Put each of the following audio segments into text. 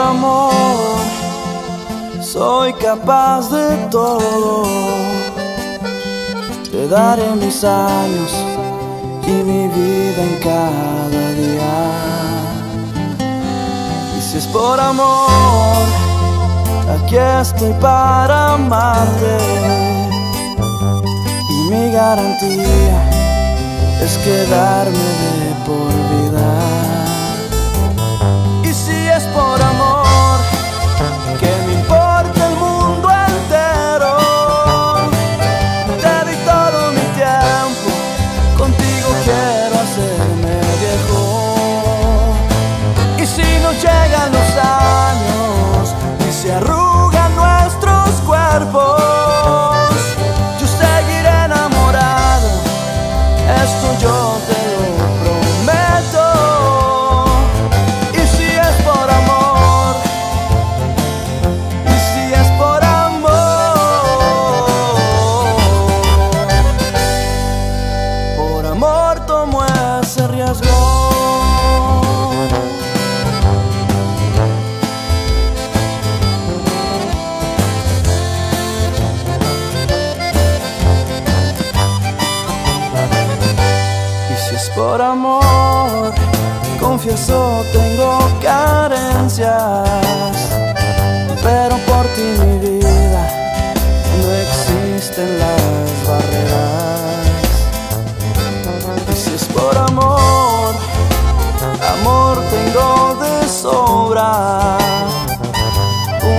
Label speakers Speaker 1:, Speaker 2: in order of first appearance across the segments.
Speaker 1: amor soy capaz de todo. Te daré mis años y mi vida en cada día. Y si es por amor, aquí estoy para amarte. Y mi garantía es quedarme de por vida. Si es por amor, confieso tengo carencias, pero por ti mi vida no existen las barreras. Y si es por amor, amor tengo de sobra,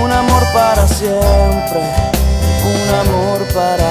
Speaker 1: un amor para siempre, un amor para